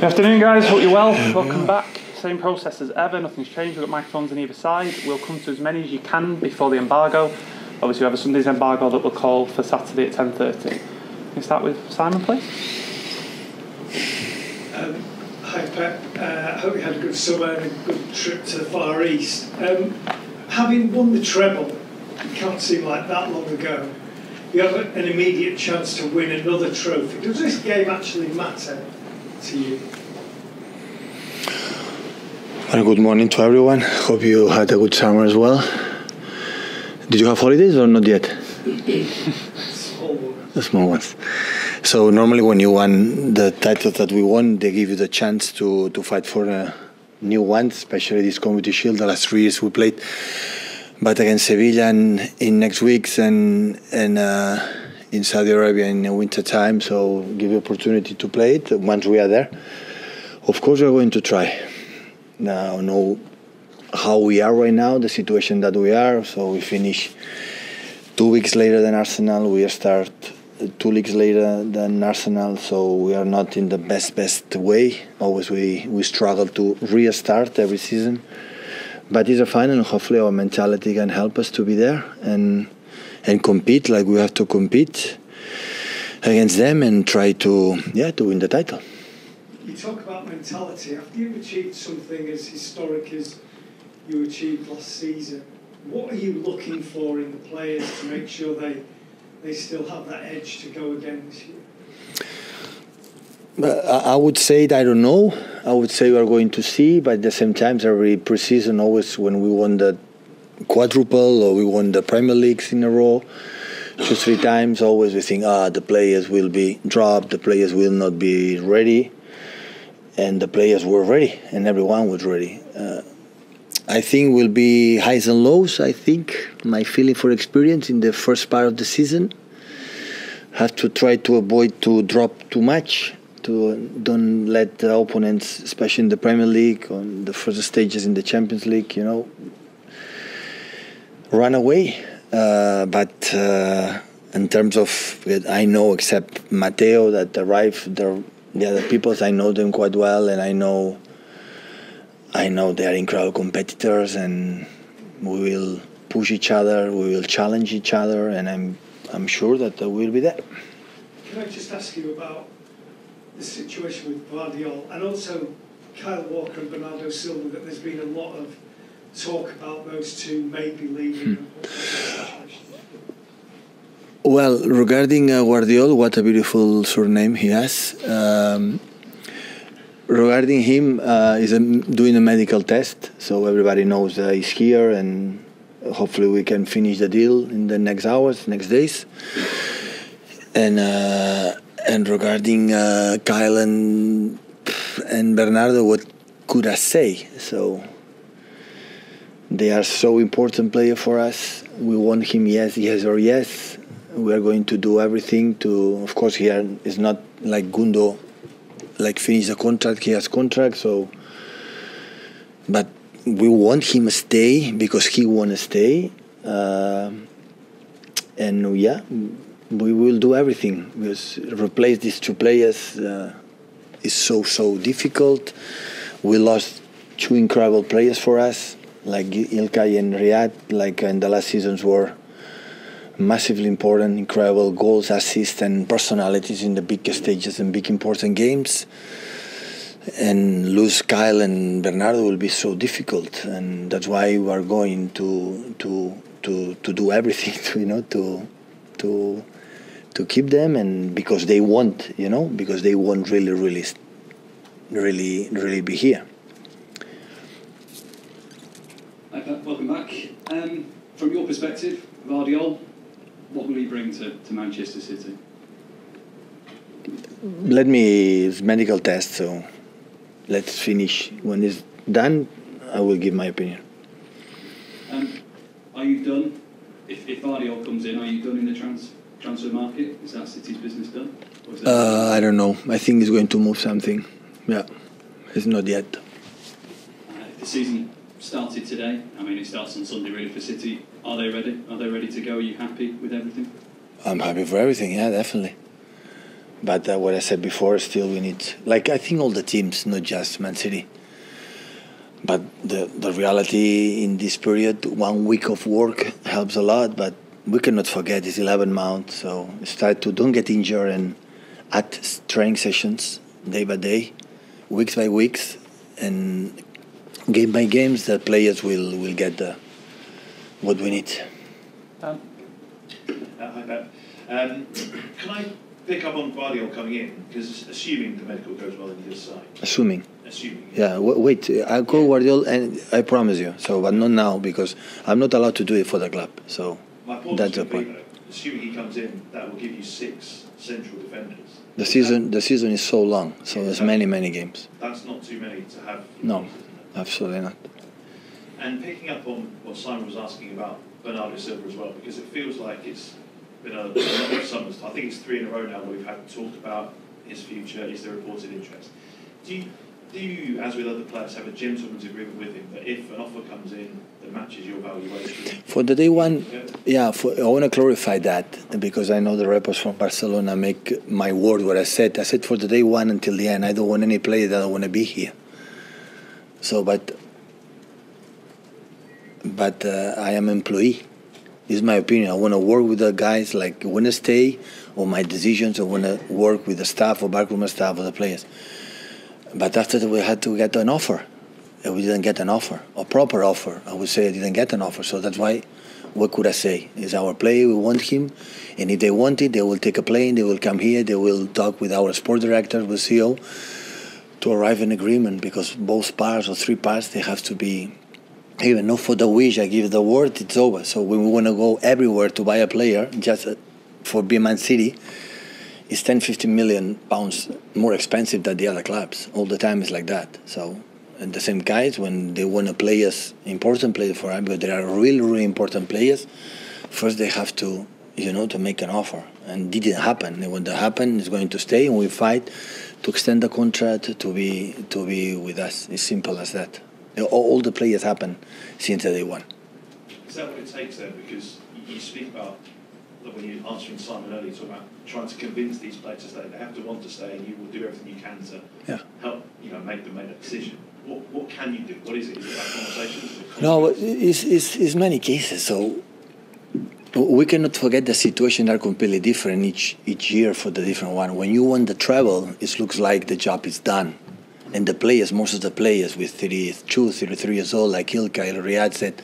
Good afternoon, guys. Hope you're well. Welcome back. Same process as ever. Nothing's changed. We've got microphones on either side. We'll come to as many as you can before the embargo. Obviously, we have a Sunday's embargo that we'll call for Saturday at 10:30. Can we start with Simon, please? Um, hi, Pep. Uh, I hope you had a good summer and a good trip to the Far East. Um, having won the treble, it can't seem like that long ago. You have an immediate chance to win another trophy. Does this game actually matter to you? Well, good morning to everyone. Hope you had a good summer as well. Did you have holidays or not yet? Small one. The small ones. So normally when you won the titles that we won, they give you the chance to, to fight for a new ones, especially this Community Shield. The last three years we played, but against Sevilla and in next weeks and and uh, in Saudi Arabia in the winter time. So give you opportunity to play it once we are there. Of course, we are going to try. Now know how we are right now, the situation that we are. So we finish two weeks later than Arsenal. We start two weeks later than Arsenal. So we are not in the best best way. Always we we struggle to restart every season. But it's a final, hopefully our mentality can help us to be there and and compete like we have to compete against them and try to yeah to win the title. You talk about mentality. After you've achieved something as historic as you achieved last season, what are you looking for in the players to make sure they they still have that edge to go again this year? I would say that I don't know. I would say we are going to see, but at the same time, every preseason, always when we won the quadruple or we won the Premier Leagues in a row, two three times, always we think, ah, the players will be dropped, the players will not be ready, and the players were ready, and everyone was ready. Uh, I think will be highs and lows. I think my feeling for experience in the first part of the season have to try to avoid to drop too much to don't let the opponents especially in the premier league on the first stages in the champions league you know run away uh, but uh, in terms of i know except mateo that arrived the, the other people i know them quite well and i know i know they are incredible competitors and we will push each other we will challenge each other and i'm i'm sure that we'll be there Can I just ask you about the situation with Gvardiol and also Kyle Walker and Bernardo Silva? That there's been a lot of talk about those two maybe leaving. Well, regarding uh, Gvardiol, what a beautiful surname he has. Um, regarding him, uh, he's doing a medical test, so everybody knows uh, he's here, and hopefully we can finish the deal in the next hours, next days. And uh, and regarding uh, Kyle and and Bernardo, what could I say? So they are so important player for us. We want him yes, yes or yes. We are going to do everything to. Of course, he is not like Gundo, like finish the contract. He has contract, so. But we want him to stay because he want to stay, uh, and yeah, we will do everything because replace these two players uh, is so so difficult. We lost two incredible players for us, like Ilkay and Riyad, like in the last seasons were massively important, incredible goals, assists, and personalities in the big stages and big important games. And lose Kyle and Bernardo will be so difficult, and that's why we are going to to to to do everything to you know to to to keep them and because they want you know because they want really really really really be here Hi, Pep. Welcome back. Um, from your perspective, Gvardiol, what will he bring to, to Manchester City? let me it's medical test so let's finish when it's done i will give my opinion Um, are you done? If, if Gvardiol comes in, are you done in the trans, transfer market? Is that City's business done? Or is there- uh, i don't know i think he's going to move something yeah it's not yet Uh, the season started today, I mean, it starts on Sunday really for City. Are they ready? Are they ready to go? Are you happy with everything? i'm happy for everything yeah definitely But uh, what I said before, still we need, like I think all the teams, not just Man City. But the, the reality in this period, one week of work helps a lot, but we cannot forget it's 11 months, so start to don't get injured and add training sessions day by day, weeks by weeks, and game by games, the players will, will get the, what we need. Um, Uh, hi, Pep. Um, can I pick up on Gvardiol coming in? Because assuming the medical goes well on your side, Assuming. assuming. Yeah, w- wait. I'll call Guardiola, and I promise you. So, but not now because I'm not allowed to do it for the club. So, My point That's was the point. though, assuming he comes in, that will give you six central defenders. the season the season is so long. So there's many many games. That's not too many to have. No. Absolutely not. And picking up on what Simon was asking about Bernardo Silva as well, because it feels like it's been a, lot of summers. I think it's three in a row now where we've had talk about his future, is there reported interest. Do you, do you, as with other players, have a gentleman's agreement with him that if an offer comes in that matches your valuation? For the day one, Yeah. yeah. For, I want to clarify that because I know the reports from Barcelona make my word what I said. I said for the day one until the end. I don't want any player that I want to be here. So, but but uh, I am employee. This is my opinion. I want to work with the guys. Like want to stay on my decisions. I want to work with the staff or backroom staff or the players. But after that, we had to get an offer. And we didn't get an offer, a proper offer. I would say I didn't get an offer. So that's why, what could I say? Is our player, we want him. And if they want it, they will take a plane, they will come here, they will talk with our sport director, with CEO, to arrive in agreement because both parts or three parts, they have to be, even not for the wish, I give the word, it's over. So when we want to go everywhere to buy a player, just uh, for be Man City, it's 10, 15 million pounds more expensive than the other clubs. All the time it's like that. So, and the same guys, when they want to play as important players for us, because they are really, really important players, first they have to, you know, to make an offer. And didn't happen. And when that happened, it's going to stay, and we fight to extend the contract to be to be with us. It's simple as that. All, the players happen since day one. Is that what it takes then? Because you, speak about, when you're answering Simon earlier, talking about trying to convince these players to stay. They have to want to stay, and you will do everything you can to Yeah. help, you know, make them make that decision. What, what can you do? What is it? Is it about conversations? It No, it's, it's, it's many cases. So we cannot forget the situation are completely different each each year for the different one. When you want the travel, it looks like the job is done. And the players, most of the players with 32, 33 years old, like Ilka, El Riyad said,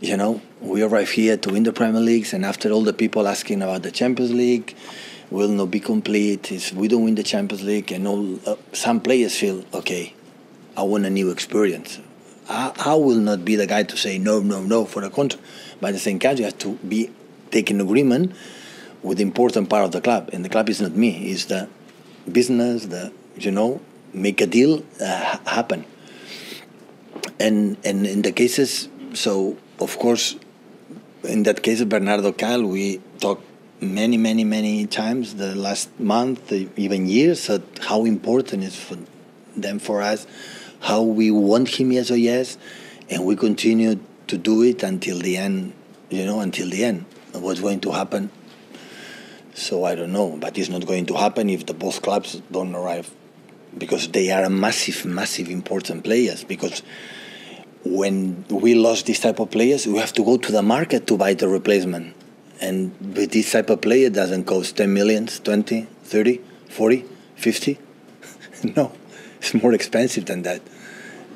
you know, we arrive here to win the Premier Leagues, and after all the people asking about the Champions League, will not be complete. If we don't win the Champions League, and all, uh, some players feel, okay, I want a new experience. I, I will not be the guy to say no, no, no for the contract. But at the same time, you have to be taking agreement with the important part of the club, and the club is not me; it's the business. The you know, make a deal uh, happen. And and in the cases, so of course, in that case of Bernardo Cal, we talked many, many, many times the last month, even years, how important it is for them for us, how we want him yes or yes, and we continue to do it until the end, you know, until the end. What's going to happen? So I don't know, but it's not going to happen if the both clubs don't arrive, because they are a massive, massive important players. Because when we lost this type of players, we have to go to the market to buy the replacement. And with this type of player, doesn't cost 10 millions, 20, 30, 40, 50. no, it's more expensive than that.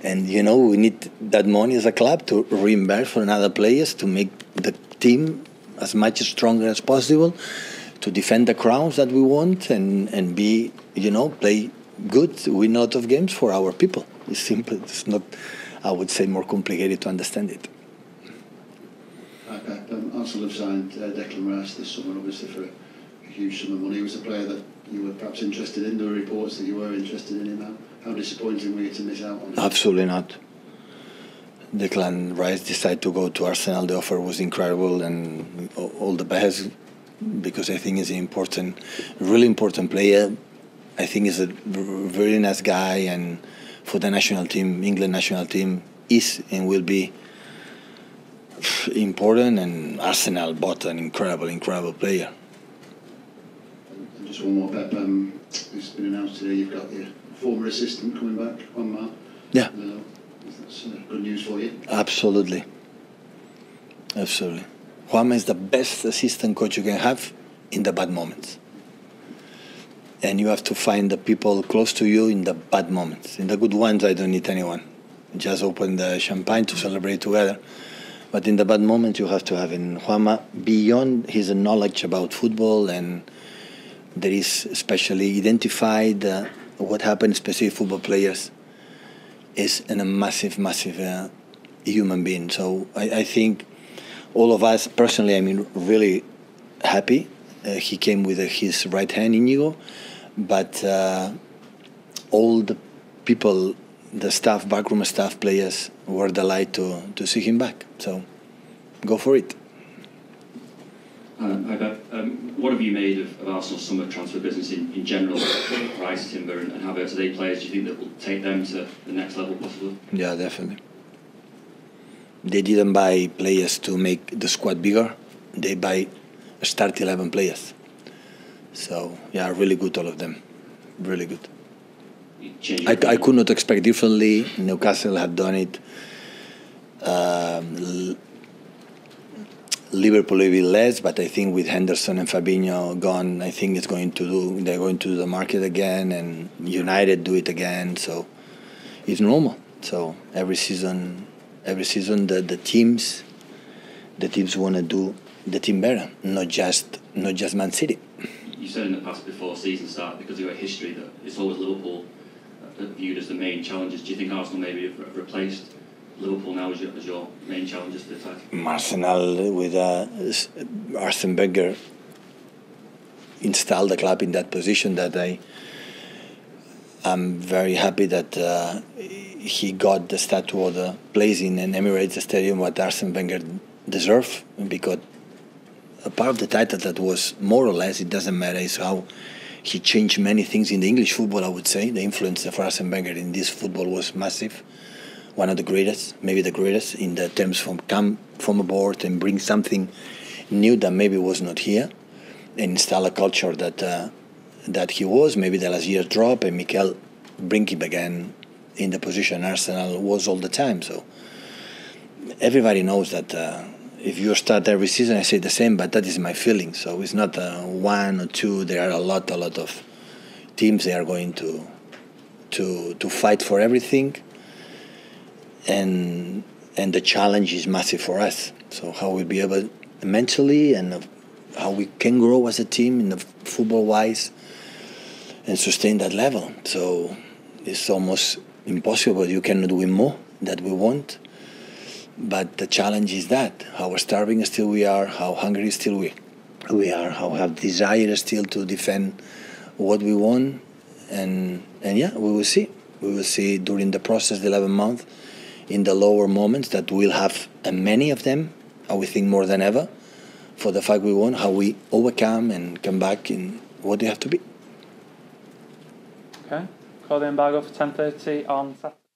And you know, we need that money as a club to reimburse for another players to make the team as much stronger as possible, to defend the crowns that we want, and, and be, you know, play good, win a lot of games for our people. It's simple. It's not, I would say, more complicated to understand it. Arsenal have signed uh, Declan Rice this summer, obviously for a, a huge sum of money. He was a player that you were perhaps interested in. There were reports that you were interested in him. How disappointing were you to miss out on? Absolutely not. Declan Rice decided to go to Arsenal. The offer was incredible, and all the best because I think he's an important, really important player. I think he's a very nice guy, and for the national team, England national team, is and will be important. And Arsenal bought an incredible, incredible player. And just one more, Pep. Um, it's been announced today you've got your former assistant coming back, Juanma. Yeah. Uh, that's uh, good news for you. Absolutely. Absolutely. Juanma is the best assistant coach you can have in the bad moments. And you have to find the people close to you in the bad moments. In the good ones, I don't need anyone. Just open the champagne to celebrate together. But in the bad moments, you have to have in Juanma, beyond his knowledge about football, and there is especially identified uh, what happened, especially football players, is in a massive, massive uh, human being. So I, I think all of us, personally, I mean, really happy. Uh, he came with uh, his right hand, Inigo, but uh, all the people, the staff, backroom staff, players were delighted to, to see him back. So go for it. Um, hi, Beth. You made of, of Arsenal's summer transfer business in, in general, Rice, Timber, and, and Havertz? Are they players do you think that will take them to the next level, possibly? Yeah, definitely. They didn't buy players to make the squad bigger. They buy a start 11 players. So, yeah, really good, all of them. Really good. I, I could not expect differently. Newcastle had done it. Um, Liverpool a bit less, but I think with Henderson and Fabinho gone, I think it's going to do. They're going to do the market again, and United do it again. So it's normal. So every season, every season, the, the teams, the teams want to do the team better, not just not just Man City. You said in the past before season start, because of your history, that it's always Liverpool viewed as the main challenges. Do you think Arsenal maybe have replaced Liverpool now as your, as your main challenges to? Arsenal with uh, Arsene Wenger installed the club in that position that I I'm very happy that uh, he got the statue of the place in an Emirates Stadium what Arsene Wenger deserved because a part of the title that was more or less it doesn't matter is how he changed many things in the English football I would say the influence of Arsene Wenger in this football was massive one of the greatest, maybe the greatest in the terms from come from aboard and bring something new that maybe was not here, and install a culture that uh, that he was. Maybe the last year drop and Mikel bring him again in the position Arsenal was all the time. So everybody knows that. Uh, if you start every season, I say the same, but that is my feeling. So it's not uh, one or two. There are a lot, a lot of teams. They are going to to to fight for everything and and the challenge is massive for us. So how we'll be able mentally and how we can grow as a team in the football wise and sustain that level. So it's almost impossible. You cannot win more that we want. But the challenge is that how starving still we are, how hungry still we we are, how have desire still to defend what we want, and and yeah, we will see. We will see during the process, the 11 month, in the lower moments that we'll have uh, many of them, I would think more than ever, for the fact we won, how we overcome and come back in what they have to be. Okay. Call the embargo for 10.30 on Saturday.